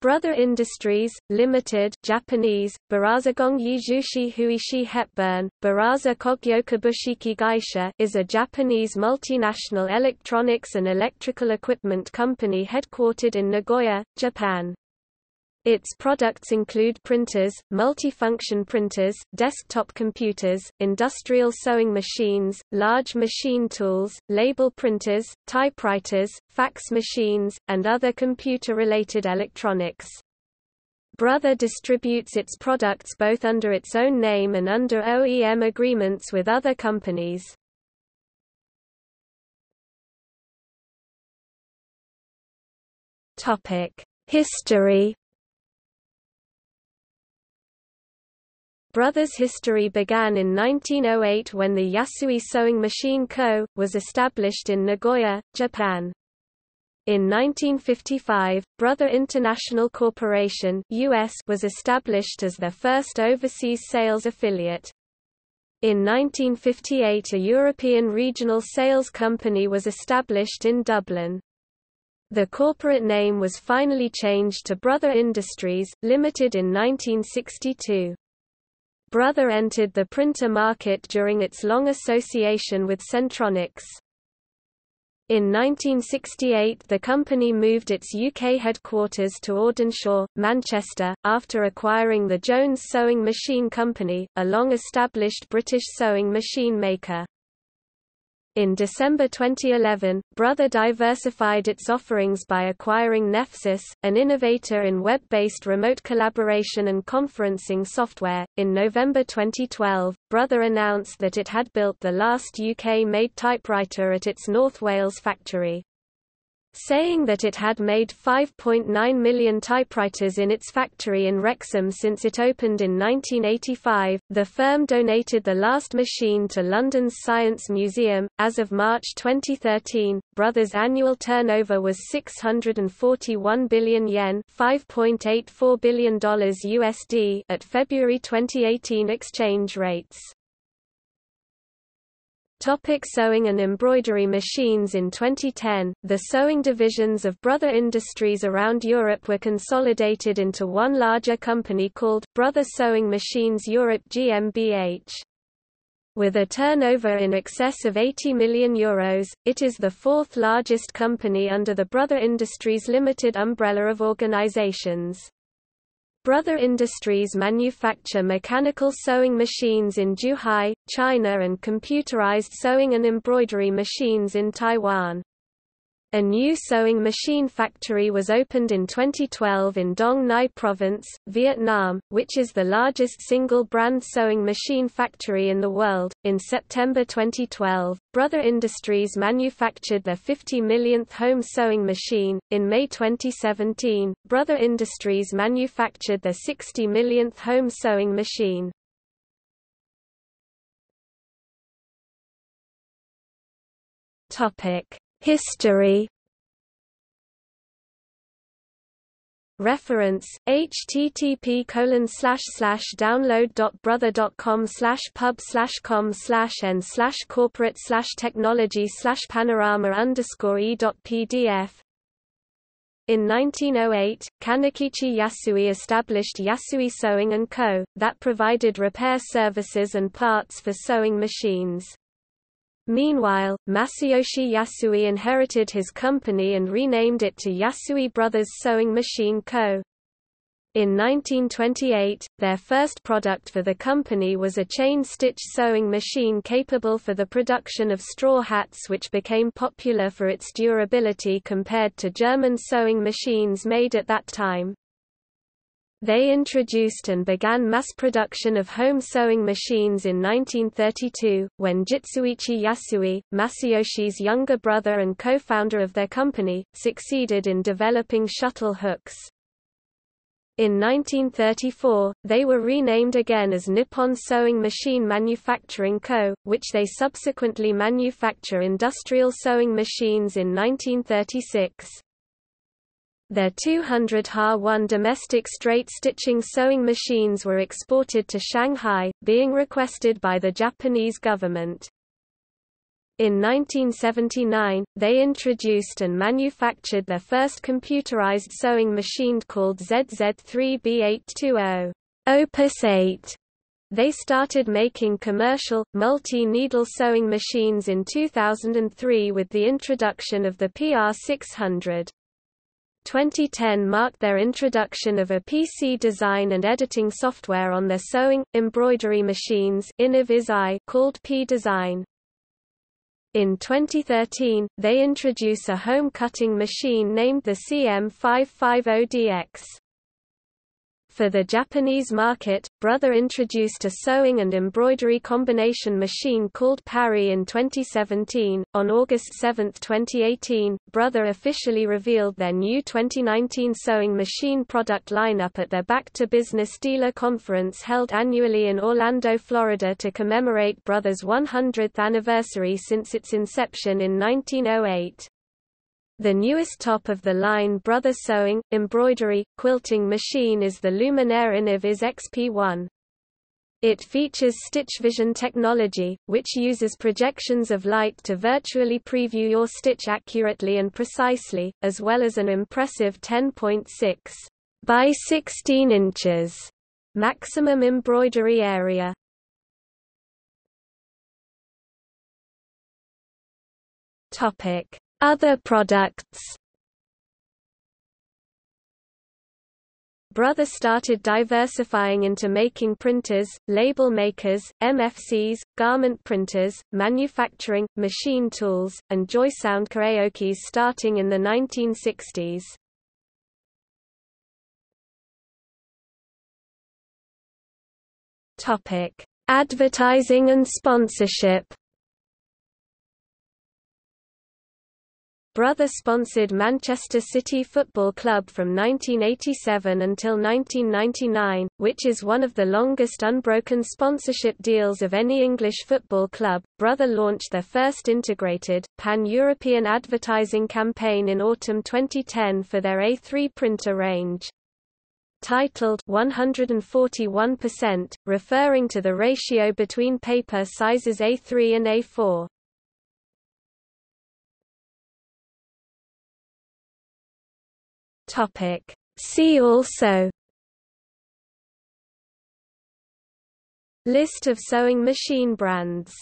Brother Industries, Limited Japanese, Baraza Gongyi Jushi Huishi Hepburn, Baraza Kogyokabushiki Gaisha is a Japanese multinational electronics and electrical equipment company headquartered in Nagoya, Japan. Its products include printers, multifunction printers, desktop computers, industrial sewing machines, large machine tools, label printers, typewriters, fax machines, and other computer-related electronics. Brother distributes its products both under its own name and under OEM agreements with other companies. History Brothers' history began in 1908 when the Yasui Sewing Machine Co. was established in Nagoya, Japan. In 1955, Brother International Corporation US was established as their first overseas sales affiliate. In 1958 a European regional sales company was established in Dublin. The corporate name was finally changed to Brother Industries, Limited in 1962. Brother entered the printer market during its long association with Centronics. In 1968 the company moved its UK headquarters to Audenshaw, Manchester, after acquiring the Jones Sewing Machine Company, a long-established British sewing machine maker. In December 2011, Brother diversified its offerings by acquiring Nefsys, an innovator in web-based remote collaboration and conferencing software. In November 2012, Brother announced that it had built the last UK-made typewriter at its North Wales factory saying that it had made 5.9 million typewriters in its factory in Wrexham since it opened in 1985. The firm donated the last machine to London's Science Museum. As of March 2013, Brothers' annual turnover was 641 billion yen, $5.84 billion USD at February 2018 exchange rates. Topic sewing and embroidery machines In 2010, the sewing divisions of Brother Industries around Europe were consolidated into one larger company called, Brother Sewing Machines Europe GmbH. With a turnover in excess of 80 million euros, it is the fourth largest company under the Brother Industries Limited umbrella of organizations. Brother Industries manufacture mechanical sewing machines in Zhuhai, China and computerized sewing and embroidery machines in Taiwan. A new sewing machine factory was opened in 2012 in Dong Nai Province, Vietnam, which is the largest single brand sewing machine factory in the world. In September 2012, Brother Industries manufactured their 50 millionth home sewing machine. In May 2017, Brother Industries manufactured their 60 millionth home sewing machine. Topic History Reference http colon slash slash download brother com slash pub slash com slash n slash corporate slash technology slash panorama underscore e dot pdf in 1908, Kanekichi Yasui established Yasui Sewing & Co., that provided repair services and parts for sewing machines. Meanwhile, Masayoshi Yasui inherited his company and renamed it to Yasui Brothers Sewing Machine Co. In 1928, their first product for the company was a chain-stitch sewing machine capable for the production of straw hats which became popular for its durability compared to German sewing machines made at that time. They introduced and began mass production of home sewing machines in 1932, when Jitsuichi Yasui, Masayoshi's younger brother and co-founder of their company, succeeded in developing shuttle hooks. In 1934, they were renamed again as Nippon Sewing Machine Manufacturing Co., which they subsequently manufacture industrial sewing machines in 1936. Their 200 Ha-1 domestic straight-stitching sewing machines were exported to Shanghai, being requested by the Japanese government. In 1979, they introduced and manufactured their first computerized sewing machine called ZZ3B820 Opus 8. They started making commercial, multi-needle sewing machines in 2003 with the introduction of the PR600. 2010 marked their introduction of a PC design and editing software on their sewing, embroidery machines called P-Design. In 2013, they introduce a home cutting machine named the CM550DX. For the Japanese market, Brother introduced a sewing and embroidery combination machine called Parie in 2017. On August 7, 2018, Brother officially revealed their new 2019 sewing machine product lineup at their Back to Business dealer conference held annually in Orlando, Florida to commemorate Brother's 100th anniversary since its inception in 1908. The newest top-of-the-line brother sewing, embroidery, quilting machine is the Luminaire Innoviz XP1. It features stitch vision technology, which uses projections of light to virtually preview your stitch accurately and precisely, as well as an impressive 10.6 by 16 inches maximum embroidery area. Topic: other products Brother started diversifying into making printers, label makers, MFCs, garment printers, manufacturing, machine tools, and Joysound karaokes starting in the 1960s. Topic: Advertising and sponsorship. Brother-sponsored Manchester City Football Club from 1987 until 1999, which is one of the longest unbroken sponsorship deals of any English football club. Brother launched their first integrated, pan-European advertising campaign in autumn 2010 for their A3 printer range. Titled 141%, referring to the ratio between paper sizes A3 and A4. Topic. See also List of sewing machine brands